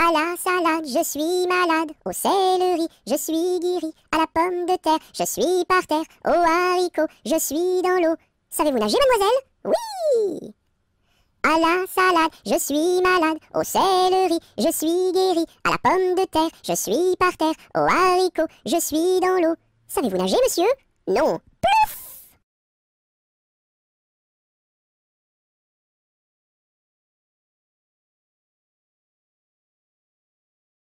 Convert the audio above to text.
À la salade, je suis malade. Au céleri, je suis guéri. À la pomme de terre, je suis par terre. Au haricot, je suis dans l'eau. Savez-vous nager, mademoiselle? Oui À la salade, je suis malade. Au céleri, je suis guéri. À la pomme de terre, je suis par terre. Au haricot, je suis dans l'eau. Savez-vous nager, monsieur? Non.